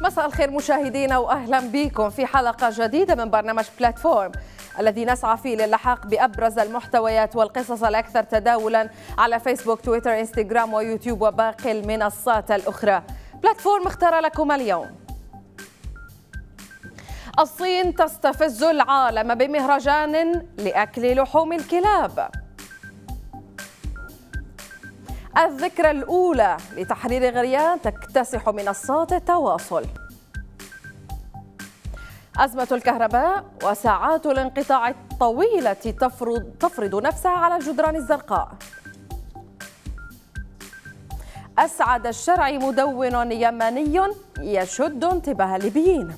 مساء الخير مشاهدينا واهلا بكم في حلقة جديدة من برنامج بلاتفورم الذي نسعى فيه للحاق بأبرز المحتويات والقصص الأكثر تداولا على فيسبوك تويتر إنستغرام ويوتيوب وباقي المنصات الأخرى. بلاتفورم اختار لكم اليوم. الصين تستفز العالم بمهرجان لأكل لحوم الكلاب. الذكرى الأولى لتحرير غريان تكتسح منصات التواصل. أزمة الكهرباء وساعات الانقطاع الطويلة تفرض, تفرض نفسها على الجدران الزرقاء. أسعد الشرع مدون يمني يشد انتباه الليبيين.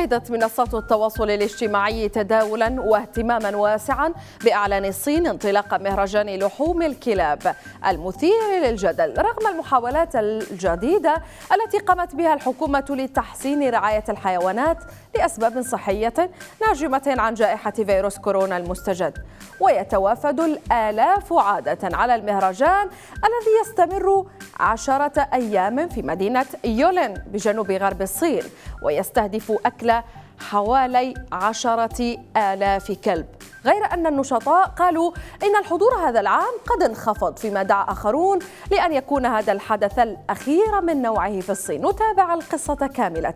شهدت منصات التواصل الاجتماعي تداولا واهتماما واسعا بإعلان الصين انطلاق مهرجان لحوم الكلاب المثير للجدل رغم المحاولات الجديدة التي قامت بها الحكومة لتحسين رعاية الحيوانات لأسباب صحية ناجمة عن جائحة فيروس كورونا المستجد. ويتوافد الآلاف عادة على المهرجان الذي يستمر عشرة أيام في مدينة يولن بجنوب غرب الصين ويستهدف حوالي عشرة آلاف كلب. غير أن النشطاء قالوا إن الحضور هذا العام قد انخفض فيما دعا آخرون لأن يكون هذا الحدث الأخير من نوعه في الصين. نتابع القصة كاملة.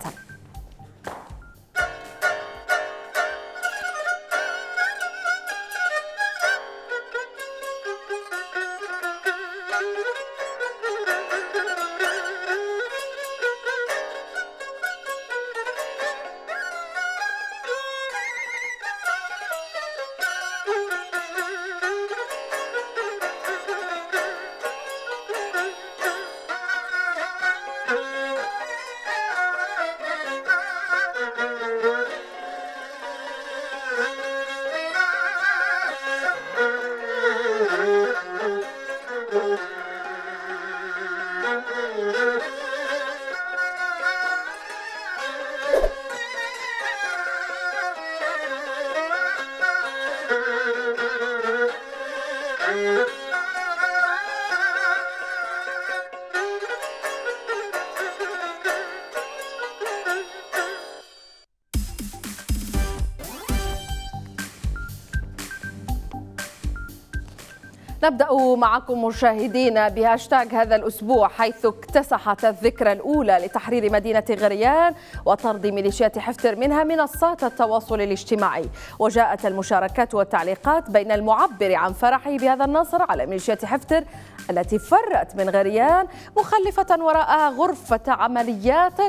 نبدأ معكم مشاهدينا بهاشتاج هذا الأسبوع حيث اكتسحت الذكرى الأولى لتحرير مدينة غريان وطرد ميليشيات حفتر منها منصات التواصل الاجتماعي. وجاءت المشاركات والتعليقات بين المعبر عن فرحه بهذا النصر على ميليشيات حفتر التي فرت من غريان مخلفة وراءها غرفة عمليات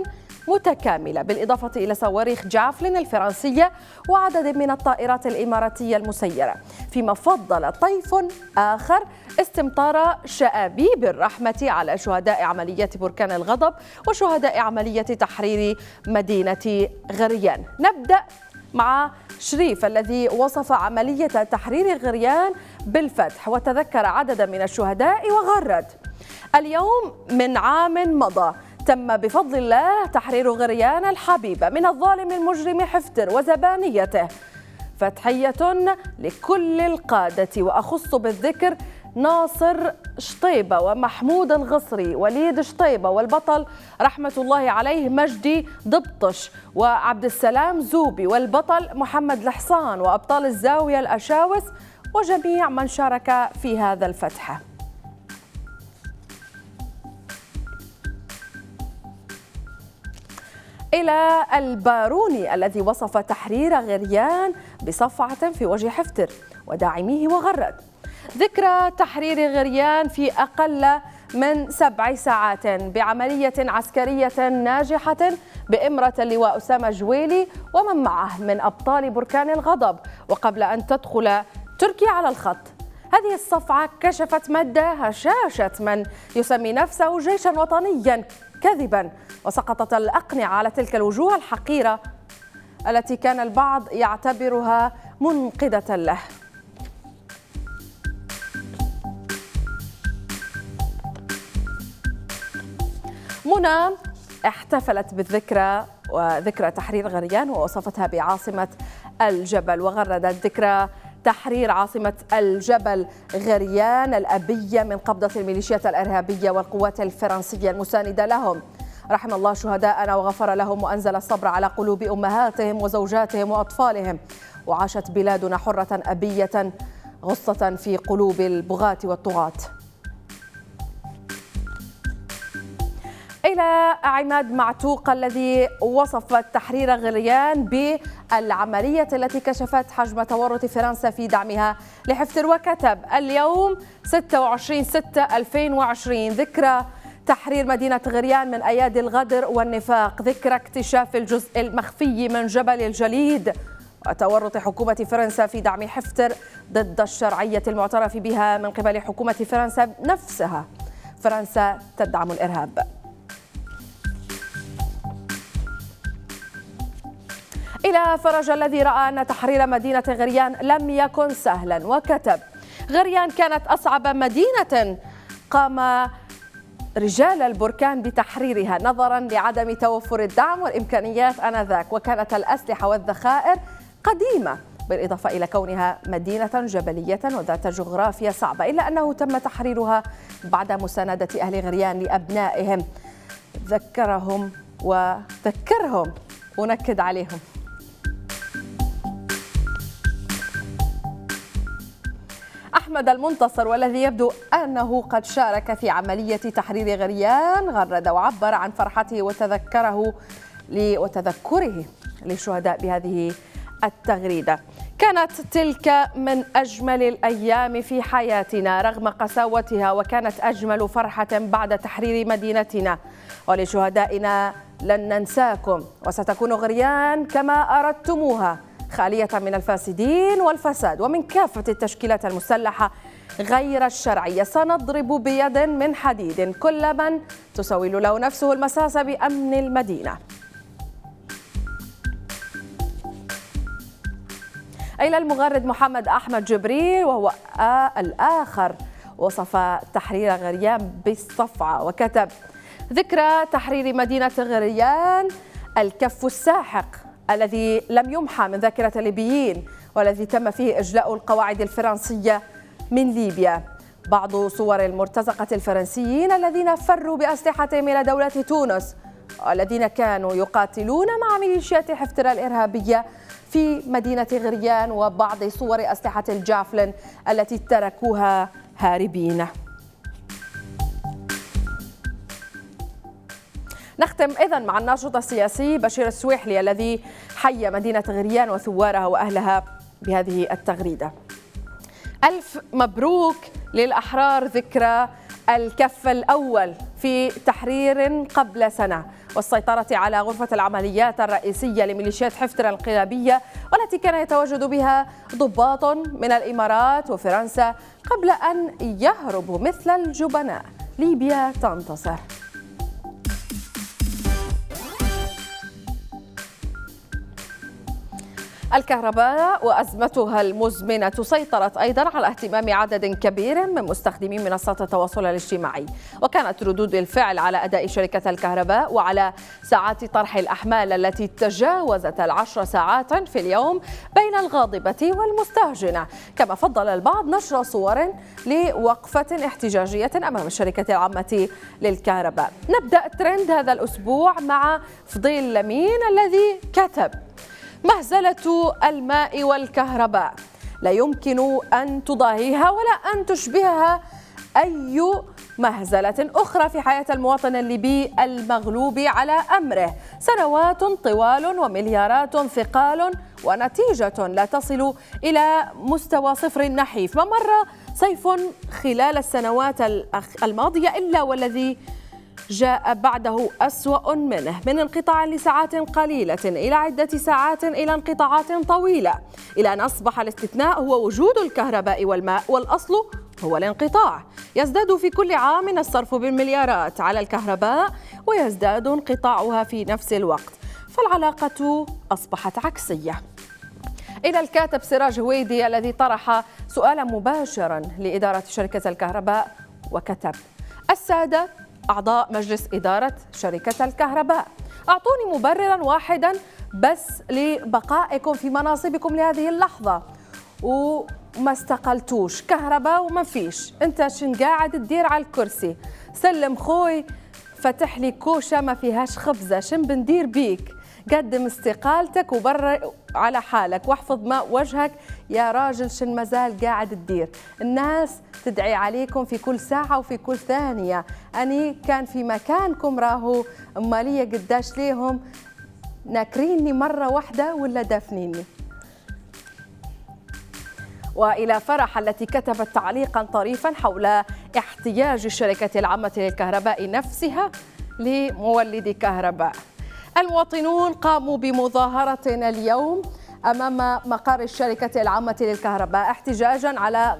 متكاملة. بالإضافة إلى صواريخ جافلين الفرنسية وعدد من الطائرات الإماراتية المسيرة. فيما فضل طيف آخر استمطار شآبيب الرحمة على شهداء عمليات بركان الغضب وشهداء عملية تحرير مدينة غريان. نبدأ مع شريف الذي وصف عملية تحرير غريان بالفتح وتذكر عددا من الشهداء وغرد. اليوم من عام مضى. تم بفضل الله تحرير غريان الحبيبة من الظالم المجرم حفتر وزبانيته. فتحية لكل القادة وأخص بالذكر ناصر شطيبة ومحمود الغصري وليد شطيبة والبطل رحمة الله عليه مجدي ضبطش وعبد السلام زوبي والبطل محمد الحصان وأبطال الزاوية الأشاوس وجميع من شارك في هذا الفتح. إلى الباروني الذي وصف تحرير غريان بصفعة في وجه حفتر وداعميه وغرد. ذكرى تحرير غريان في أقل من سبع ساعات بعملية عسكرية ناجحة بإمرة اللواء أسامة جويلي ومن معه من أبطال بركان الغضب. وقبل أن تدخل تركيا على الخط هذه الصفعة كشفت مدى هشاشة من يسمي نفسه جيشا وطنيا كذبا وسقطت الأقنعة على تلك الوجوه الحقيرة التي كان البعض يعتبرها منقذة له. منى احتفلت بالذكرى وذكرى تحرير غريان ووصفتها بعاصمة الجبل وغردت ذكرى تحرير عاصمة الجبل غريان الأبية من قبضة الميليشيات الإرهابية والقوات الفرنسية المساندة لهم. رحم الله شهداءنا وغفر لهم وأنزل الصبر على قلوب أمهاتهم وزوجاتهم وأطفالهم. وعاشت بلادنا حرة أبية غصة في قلوب البغاة والطغاة. إلى عماد معتوق الذي وصف تحرير غريان بالعملية التي كشفت حجم تورط فرنسا في دعمها لحفتر وكتب. اليوم 26 6 2020 ذكرى تحرير مدينة غريان من أيادي الغدر والنفاق. ذكرى اكتشاف الجزء المخفي من جبل الجليد وتورط حكومة فرنسا في دعم حفتر ضد الشرعية المعترف بها من قبل حكومة فرنسا نفسها. فرنسا تدعم الإرهاب. إلى فرج الذي رأى أن تحرير مدينة غريان لم يكن سهلا وكتب. غريان كانت أصعب مدينة قام رجال البركان بتحريرها نظرا لعدم توفر الدعم والإمكانيات آنذاك وكانت الأسلحة والذخائر قديمة بالإضافة إلى كونها مدينة جبلية وذات جغرافيا صعبة إلا أنه تم تحريرها بعد مساندة أهل غريان لأبنائهم. ذكرهم وذكرهم ونكد عليهم. أحمد المنتصر والذي يبدو أنه قد شارك في عملية تحرير غريان غرد وعبر عن فرحته وتذكره وتذكره للشهداء بهذه التغريدة. كانت تلك من أجمل الأيام في حياتنا رغم قساوتها وكانت أجمل فرحة بعد تحرير مدينتنا. ولشهدائنا لن ننساكم وستكون غريان كما أردتموها. خالية من الفاسدين والفساد ومن كافة التشكيلات المسلحة غير الشرعية. سنضرب بيد من حديد كل من تسول له نفسه المساس بأمن المدينة. إلى المغرد محمد أحمد جبريل وهو الآخر وصف تحرير غريان بالصفعة وكتب ذكرى تحرير مدينة غريان الكف الساحق. الذي لم يمحى من ذاكرة الليبيين والذي تم فيه إجلاء القواعد الفرنسية من ليبيا. بعض صور المرتزقة الفرنسيين الذين فروا بأسلحتهم إلى دولة تونس والذين كانوا يقاتلون مع ميليشيات حفتر الإرهابية في مدينة غريان وبعض صور أسلحة الجافلين التي تركوها هاربين. نختم إذا مع الناشط السياسي بشير السويحلي الذي حي مدينة غريان وثوارها وأهلها بهذه التغريدة. ألف مبروك للأحرار ذكرى الكف الأول في تحرير قبل سنة. والسيطرة على غرفة العمليات الرئيسية لميليشيات حفتر الانقلابية والتي كان يتواجد بها ضباط من الإمارات وفرنسا قبل أن يهربوا مثل الجبناء. ليبيا تنتصر. الكهرباء وأزمتها المزمنة سيطرت أيضا على اهتمام عدد كبير من مستخدمي منصات التواصل الاجتماعي. وكانت ردود الفعل على أداء شركة الكهرباء وعلى ساعات طرح الأحمال التي تجاوزت العشر ساعات في اليوم بين الغاضبة والمستهجنة. كما فضل البعض نشر صور لوقفة احتجاجية أمام الشركة العامة للكهرباء. نبدأ ترند هذا الأسبوع مع فضيل لمين الذي كتب مهزلة الماء والكهرباء. لا يمكن أن تضاهيها ولا أن تشبهها أي مهزلة أخرى في حياة المواطن الليبي المغلوب على أمره. سنوات طوال ومليارات ثقال ونتيجة لا تصل إلى مستوى صفر نحيف. ما مر صيف خلال السنوات الماضية إلا والذي جاء بعده أسوأ منه من انقطاع لساعات قليلة إلى عدة ساعات إلى انقطاعات طويلة إلى أن أصبح الاستثناء هو وجود الكهرباء والماء والأصل هو الانقطاع. يزداد في كل عام الصرف بالمليارات على الكهرباء ويزداد انقطاعها في نفس الوقت فالعلاقة أصبحت عكسية. إلى الكاتب سراج هويدي الذي طرح سؤالا مباشرا لإدارة شركة الكهرباء وكتب السادة أعضاء مجلس إدارة شركة الكهرباء. أعطوني مبررا واحدا بس لبقائكم في مناصبكم لهذه اللحظة. وما استقلتوش. كهرباء وما فيش. أنت شن قاعد تدير على الكرسي. سلم خوي فتح لي كوشة ما فيهاش خبزة. شن بندير بيك؟ قدم استقالتك وبر على حالك. واحفظ ماء وجهك. يا راجل شن مازال قاعد تدير. الناس تدعي عليكم في كل ساعة وفي كل ثانية. أني كان في مكانكم راهو أمالية قداش ليهم. ناكريني مرة واحدة ولا دافنيني؟ وإلى فرح التي كتبت تعليقا طريفا حول احتياج الشركة العامة للكهرباء نفسها لمولد كهرباء. المواطنون قاموا بمظاهرة اليوم أمام مقر الشركة العامة للكهرباء احتجاجا على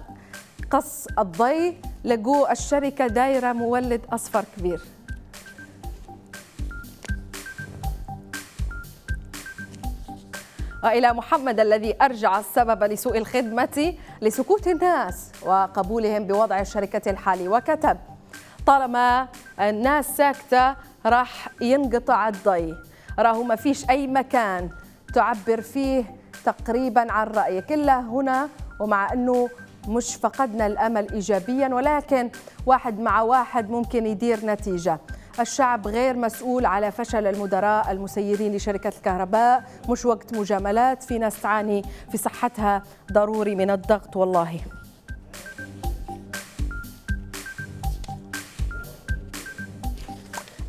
قص الضي لقوا الشركة دايرة مولد أصفر كبير. وإلى محمد الذي أرجع السبب لسوء الخدمة لسكوت الناس وقبولهم بوضع الشركة الحالي وكتب طالما الناس ساكتة راح ينقطع الضي. راهو ما فيش أي مكان تعبر فيه تقريبا عن رأيك إلا هنا ومع أنه مش فقدنا الأمل ايجابيا ولكن واحد مع واحد ممكن يدير نتيجة. الشعب غير مسؤول على فشل المدراء المسيرين لشركة الكهرباء مش وقت مجاملات في ناس تعاني في صحتها ضروري من الضغط والله.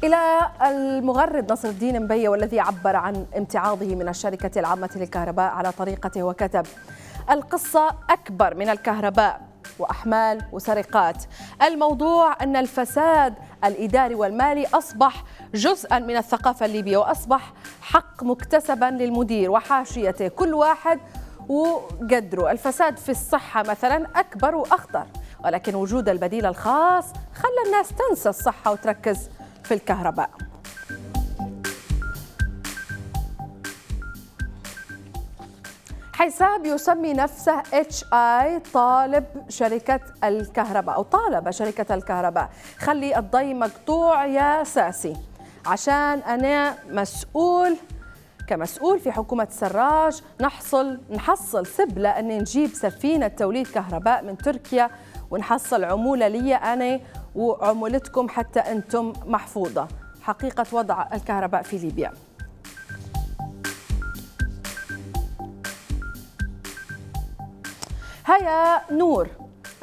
إلى المغرد نصر الدين مبية والذي عبر عن امتعاضه من الشركة العامة للكهرباء على طريقته وكتب القصة أكبر من الكهرباء وأحمال وسرقات. الموضوع أن الفساد الإداري والمالي أصبح جزءا من الثقافة الليبية وأصبح حق مكتسبا للمدير وحاشيته. كل واحد وقدره. الفساد في الصحة مثلا أكبر وأخطر ولكن وجود البديل الخاص خلى الناس تنسى الصحة وتركز في الكهرباء. حساب يسمي نفسه اتش اي طالب شركة الكهرباء أو طالب شركة الكهرباء. خلي الضي مقطوع يا ساسي. عشان أنا مسؤول كمسؤول في حكومة سراج نحصل نحصل سبلة أن نجيب سفينة توليد كهرباء من تركيا ونحصل عمولة لي أنا وعمولتكم حتى أنتم محفوظة. حقيقة وضع الكهرباء في ليبيا. هيا نور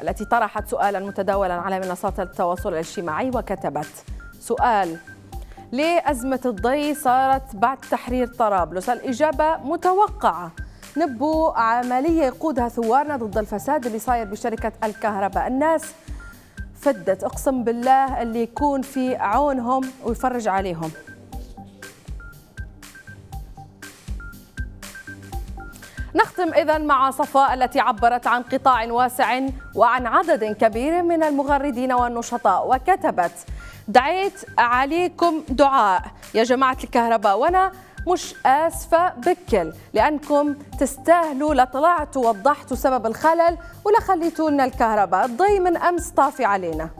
التي طرحت سؤالا متداولا على منصات التواصل الاجتماعي وكتبت سؤال ليه أزمة الضي صارت بعد تحرير طرابلس؟ الإجابة متوقعة. نبو عملية يقودها ثوارنا ضد الفساد اللي صاير بشركة الكهرباء. الناس فدت أقسم بالله اللي يكون في عونهم ويفرج عليهم. نختم إذا مع صفاء التي عبرت عن قطاع واسع وعن عدد كبير من المغردين والنشطاء وكتبت دعيت عليكم دعاء. يا جماعة الكهرباء وأنا مش آسفة بكل لأنكم تستاهلوا لطلعتوا وضحتوا سبب الخلل ولا خليتوا لنا الكهرباء. الضي من أمس طافي علينا.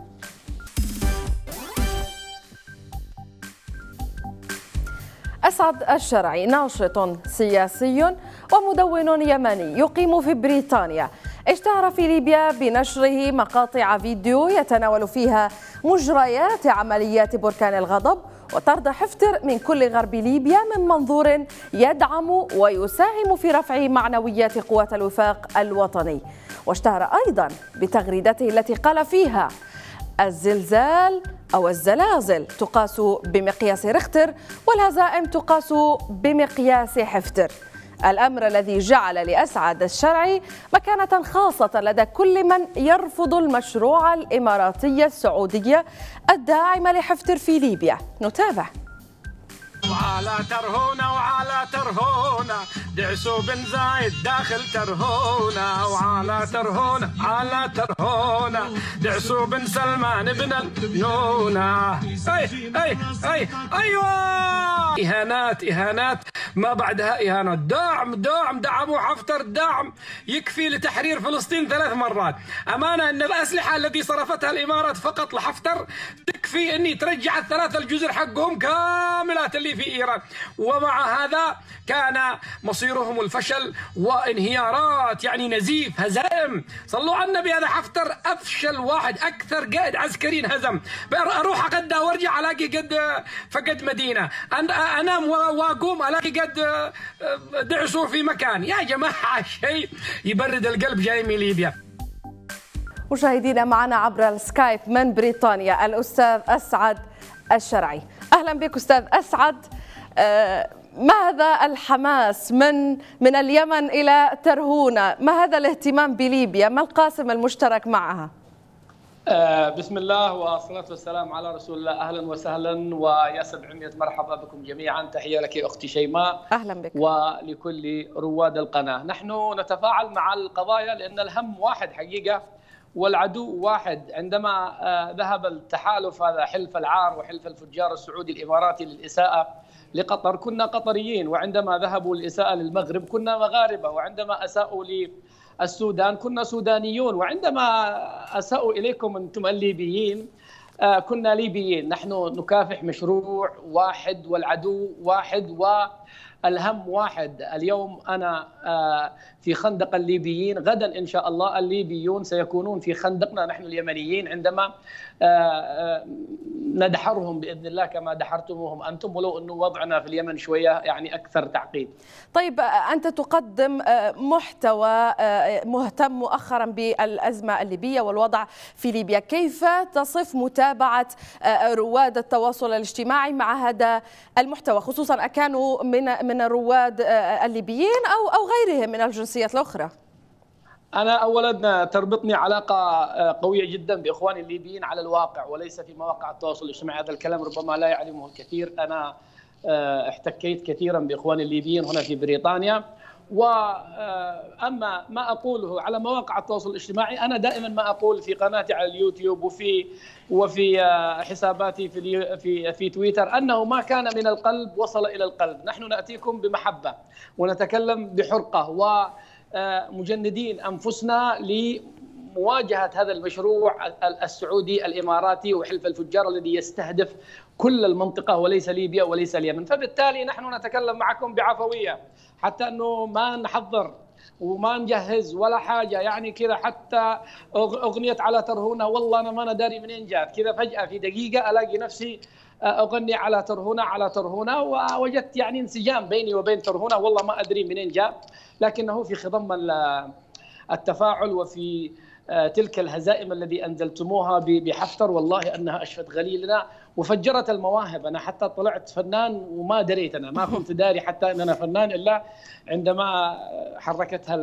أسعد الشرعي ناشط سياسي ومدون يمني يقيم في بريطانيا. اشتهر في ليبيا بنشره مقاطع فيديو يتناول فيها مجريات عمليات بركان الغضب وطرد حفتر من كل غرب ليبيا من منظور يدعم ويساهم في رفع معنويات قوات الوفاق الوطني. واشتهر أيضا بتغريدته التي قال فيها الزلزال أو الزلازل تقاس بمقياس رختر والهزائم تقاس بمقياس حفتر. الأمر الذي جعل لأسعد الشرعي مكانة خاصة لدى كل من يرفض المشروع الإماراتي السعودي الداعم لحفتر في ليبيا. نتابع. وعلى ترهونة وعلى ترهونة دعسوا بن زايد داخل ترهونة وعلى ترهونة على ترهونة دعسوا بن سلمان بن النونة أي أي أي أيوه! إهانات إهانات. ما بعدها إهانات. دعم دعم دعموا حفتر دعم يكفي لتحرير فلسطين ثلاث مرات. أمانة أن الأسلحة التي صرفتها الإمارات فقط لحفتر تكفي أني ترجع الثلاثه الجزر حقهم كاملات اللي في إيران. ومع هذا كان مصيرهم الفشل وانهيارات يعني نزيف هزائم. صلوا على النبي هذا حفتر أفشل واحد أكثر قائد عسكري انهزم أروح اقدها وأرجع ألاقي قد فقد مدينة. أنام وأقوم ألاقي قد دعسوا في مكان. يا جماعة شيء يبرد القلب جاي من ليبيا. مشاهدينا معنا عبر السكايب من بريطانيا الأستاذ أسعد الشرعي. أهلا بك أستاذ أسعد. أه ماذا الحماس من من اليمن إلى ترهونة؟ ما هذا الاهتمام بليبيا؟ ما القاسم المشترك معها؟ بسم الله والصلاة والسلام على رسول الله. أهلا وسهلا. ويا سبعمية مرحبا بكم جميعا. تحية لك أختي شيماء. أهلا بك. ولكل رواد القناة. نحن نتفاعل مع القضايا لأن الهم واحد حقيقة. والعدو واحد. عندما ذهب التحالف هذا حلف العار وحلف الفجار السعودي الإماراتي للإساءة لقطر كنا قطريين. وعندما ذهبوا للإساءة للمغرب كنا مغاربة. وعندما أساءوا السودان كنا سودانيون. وعندما أساءوا إليكم أنتم الليبيين كنا ليبيين. نحن نكافح مشروع واحد والعدو واحد والهم واحد. اليوم أنا في خندق الليبيين. غدا إن شاء الله الليبيون سيكونون في خندقنا. نحن اليمنيين عندما ندحرهم بإذن الله كما دحرتموهم أنتم ولو أنه وضعنا في اليمن شوية يعني أكثر تعقيد. طيب أنت تقدم محتوى مهتم مؤخرا بالأزمة الليبية والوضع في ليبيا، كيف تصف متابعة رواد التواصل الاجتماعي مع هذا المحتوى خصوصا أكانوا من من الرواد الليبيين أو أو غيرهم من الجنسيات الأخرى؟ أنا أولا تربطني علاقة قوية جدا بإخواني الليبيين على الواقع وليس في مواقع التواصل الاجتماعي. هذا الكلام ربما لا يعلمه الكثير. أنا احتكيت كثيرا بإخواني الليبيين هنا في بريطانيا. واما ما أقوله على مواقع التواصل الاجتماعي أنا دائما ما أقول في قناتي على اليوتيوب وفي وفي حساباتي في في في تويتر أنه ما كان من القلب وصل إلى القلب، نحن نأتيكم بمحبة ونتكلم بحرقة. و مجندين أنفسنا لمواجهة هذا المشروع السعودي الإماراتي وحلف الفجار الذي يستهدف كل المنطقة وليس ليبيا وليس اليمن، فبالتالي نحن نتكلم معكم بعفوية حتى أنه ما نحضر وما نجهز ولا حاجة. يعني كذا حتى أغنية على ترهونه والله أنا ما أنا داري منين جات. كذا فجأة في دقيقة ألاقي نفسي أغني على ترهونه على ترهونه ووجدت يعني انسجام بيني وبين ترهونه والله ما أدري منين جاء لكنه في خضم التفاعل وفي تلك الهزائم الذي أنزلتموها بحفتر. والله أنها أشفت غليلنا. وفجرت المواهب. أنا حتى طلعت فنان وما دريت أنا. ما كنت داري حتى ان أنا فنان إلا عندما حركتها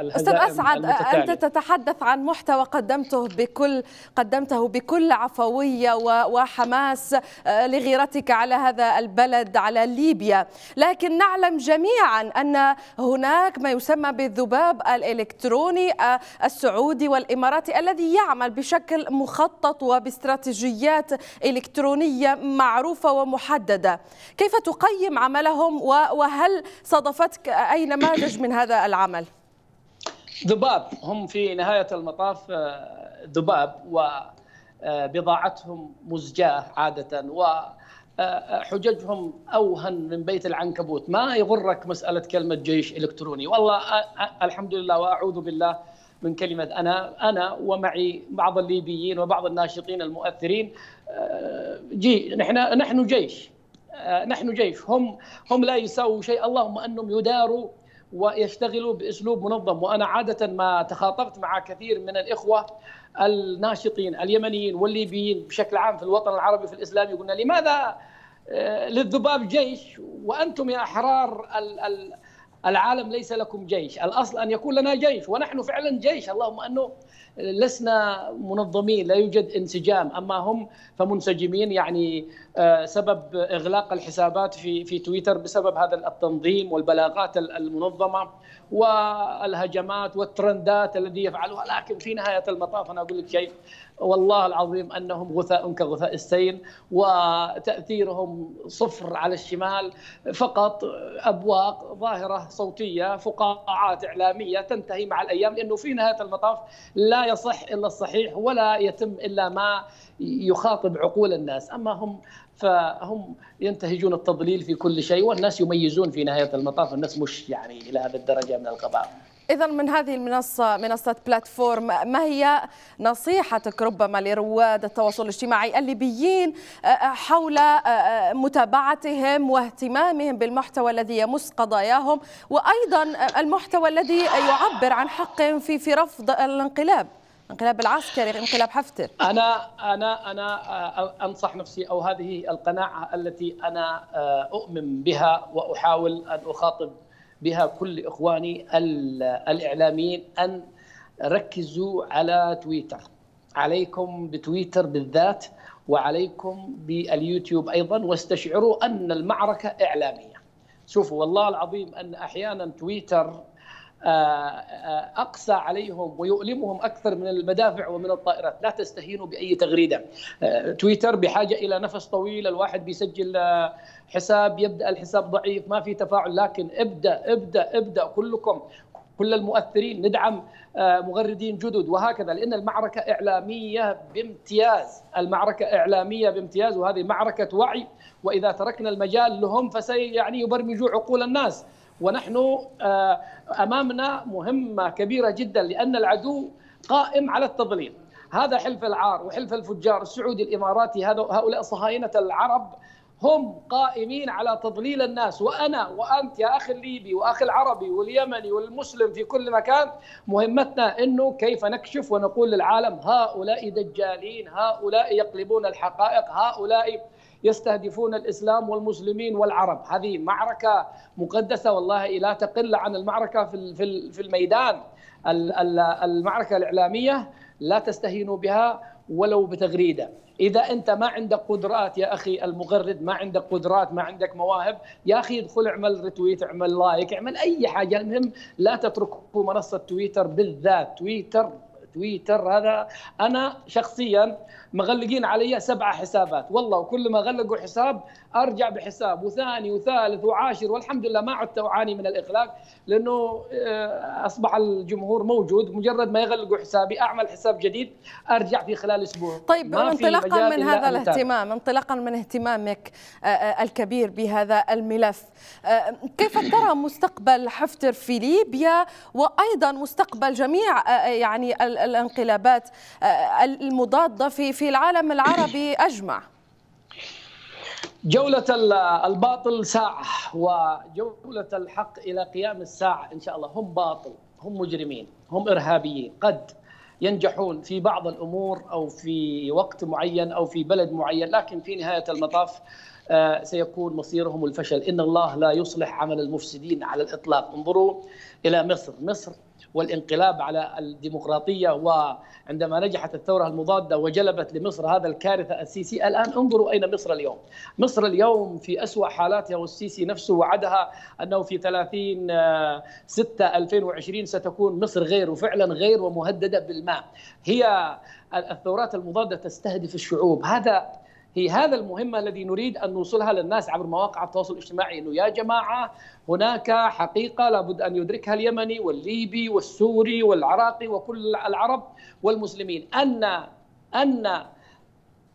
الهزائم أستاذ أسعد أنت تتحدث عن محتوى قدمته بكل قدمته بكل عفوية وحماس لغيرتك على هذا البلد على ليبيا. لكن نعلم جميعا أن هناك ما يسمى بالذباب الإلكتروني السعودي والإماراتي الذي يعمل بشكل مخطط وباستراتيجيات إلكترونية. معروفة ومحددة. كيف تقيم عملهم وهل صادفتك اي نماذج من هذا العمل؟ ذباب. هم في نهاية المطاف ذباب وبضاعتهم مزجاة عادة و حججهم أوهن من بيت العنكبوت. ما يغرك مسألة كلمة جيش إلكتروني. والله الحمد لله وأعوذ بالله من كلمة أنا أنا ومعي بعض الليبيين وبعض الناشطين المؤثرين. جي نحن نحن جيش. نحن جيش. هم هم لا يساووا شيء. اللهم أنهم يداروا ويشتغلوا بأسلوب منظم. وأنا عادة ما تخاطبت مع كثير من الإخوة الناشطين اليمنيين والليبيين بشكل عام في الوطن العربي في الإسلام. يقولون لماذا للذباب جيش؟ وأنتم يا أحرار العالم ليس لكم جيش. الأصل أن يكون لنا جيش ونحن فعلا جيش. اللهم أنه لسنا منظمين لا يوجد انسجام. أما هم فمنسجمين يعني آه، سبب إغلاق الحسابات في في تويتر بسبب هذا التنظيم والبلاغات المنظمة والهجمات والترندات الذي يفعلها. لكن في نهاية المطاف أنا أقول لك شيء والله العظيم أنهم غثاء كغثاء السيل وتأثيرهم صفر على الشمال فقط أبواق ظاهرة صوتية فقاعات إعلامية تنتهي مع الأيام لأنه في نهاية المطاف لا يصح إلا الصحيح ولا يتم إلا ما يخاطب عقول الناس. أما هم فهم ينتهجون التضليل في كل شيء والناس يميزون في نهاية المطاف الناس مش يعني إلى هذه الدرجة من الغباء إذا من هذه المنصة منصة بلاتفورم ما هي نصيحتك ربما لرواد التواصل الاجتماعي الليبيين آه، آه، حول آه، متابعتهم واهتمامهم بالمحتوى الذي يمس قضاياهم وأيضا المحتوى الذي يعبر عن حقهم في في رفض الانقلاب الانقلاب العسكري انقلاب حفتر أنا أنا أنا أنصح نفسي أو هذه القناعة التي أنا أؤمن بها وأحاول أن أخاطب بها كل إخواني الإعلاميين أن ركزوا على تويتر. عليكم بتويتر بالذات وعليكم باليوتيوب أيضا واستشعروا أن المعركة إعلامية. شوفوا والله العظيم أن أحيانا تويتر أقسى عليهم ويؤلمهم أكثر من المدافع ومن الطائرات، لا تستهينوا بأي تغريدة. آه، تويتر بحاجة إلى نفس طويل، الواحد بيسجل حساب يبدأ الحساب ضعيف، ما في تفاعل، لكن ابدأ ابدأ ابدأ كلكم كل المؤثرين ندعم مغردين جدد. وهكذا لأن المعركة إعلامية بامتياز، المعركة إعلامية بامتياز وهذه معركة وعي. وإذا تركنا المجال لهم فسي يعني يبرمجوا عقول الناس. ونحن آه، أمامنا مهمة كبيرة جدا لأن العدو قائم على التضليل. هذا حلف العار وحلف الفجار السعودي الإماراتي هؤلاء صهاينة العرب هم قائمين على تضليل الناس. وأنا وأنت يا أخي الليبي وأخي العربي واليمني والمسلم في كل مكان مهمتنا إنه كيف نكشف ونقول للعالم هؤلاء دجالين هؤلاء يقلبون الحقائق هؤلاء يستهدفون الإسلام والمسلمين والعرب. هذه معركة مقدسة والله لا تقل عن المعركة في الميدان. المعركة الإعلامية لا تستهينوا بها ولو بتغريدة. إذا أنت ما عندك قدرات يا أخي المغرد ما عندك قدرات ما عندك مواهب يا أخي ادخل اعمل retweet اعمل like اعمل أي حاجة. المهم لا تتركوا منصة تويتر بالذات. تويتر تويتر هذا أنا شخصيا مغلقين علي سبعة حسابات. والله وكل ما غلقوا حساب أرجع بحساب وثاني وثالث وعاشر والحمد لله ما عدت أعاني من الإغلاق لأنه آه، أصبح الجمهور موجود. مجرد ما يغلقوا حسابي أعمل حساب جديد أرجع في خلال أسبوع. طيب انطلاقا من هذا الاهتمام انطلاقا من اهتمامك آه، آه، الكبير بهذا الملف. كيف ترى مستقبل حفتر في ليبيا وأيضا مستقبل جميع يعني الانقلابات المضادة في في العالم العربي أجمع. جولة الباطل ساعة وجولة الحق إلى قيام الساعة إن شاء الله. هم باطل هم مجرمين هم إرهابيين. قد ينجحون في بعض الأمور أو في وقت معين أو في بلد معين لكن في نهاية المطاف سيكون مصيرهم الفشل. إن الله لا يصلح عمل المفسدين على الإطلاق. انظروا إلى مصر. مصر والانقلاب على الديمقراطية وعندما نجحت الثورة المضادة وجلبت لمصر هذا الكارثه السيسي. الآن انظروا أين مصر اليوم. مصر اليوم في أسوأ حالاتها والسيسي نفسه وعدها أنه في 30 6 2020 ستكون مصر غير وفعلا غير ومهددة بالماء. هي الثورات المضادة تستهدف الشعوب. هذا هي هذا المهمة الذي نريد أن نوصلها للناس عبر مواقع التواصل الاجتماعي أنه يا جماعة هناك حقيقة لابد أن يدركها اليمني والليبي والسوري والعراقي وكل العرب والمسلمين. أن أن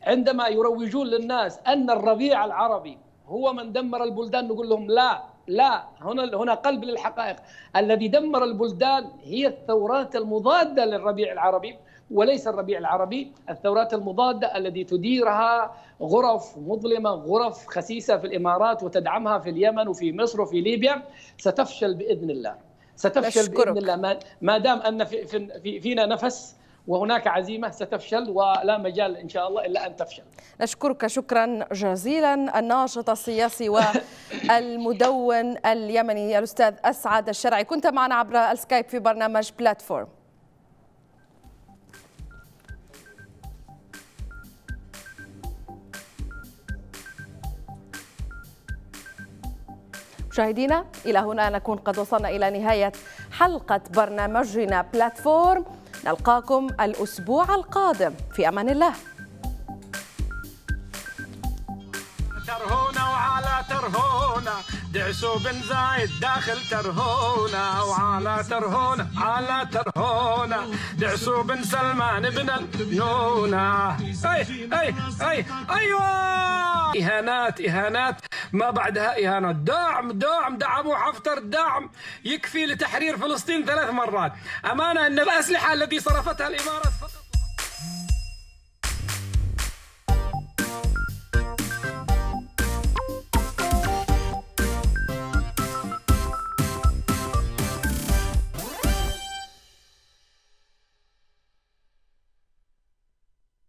عندما يروجون للناس أن الربيع العربي هو من دمر البلدان نقول لهم لا لا هنا هنا قلب للحقائق. الذي دمر البلدان هي الثورات المضادة للربيع العربي. وليس الربيع العربي الثورات المضادة التي تديرها غرف مظلمة غرف خسيسة في الإمارات وتدعمها في اليمن وفي مصر وفي ليبيا ستفشل بإذن الله ستفشل بإذن الله ما دام أن في في فينا نفس وهناك عزيمة ستفشل ولا مجال إن شاء الله إلا أن تفشل. نشكرك شكرا جزيلا الناشط السياسي والمدون اليمني الأستاذ أسعد الشرعي كنت معنا عبر السكايب في برنامج بلاتفورم. مشاهدينا إلى هنا نكون قد وصلنا إلى نهاية حلقة برنامجنا بلاتفورم نلقاكم الأسبوع القادم. في أمان الله. ترهونا وعلى ترهونا. دعسوا بن زايد داخل ترهونا. وعلى ترهونا على ترهونا. دعسوا بن سلمان بن النونة أي أي أي أيوه! إهانات إهانات. ما بعدها اهانات دعم دعم دعموا حفتر دعم يكفي لتحرير فلسطين ثلاث مرات. أمانة أن الأسلحة التي صرفتها الامارات فقط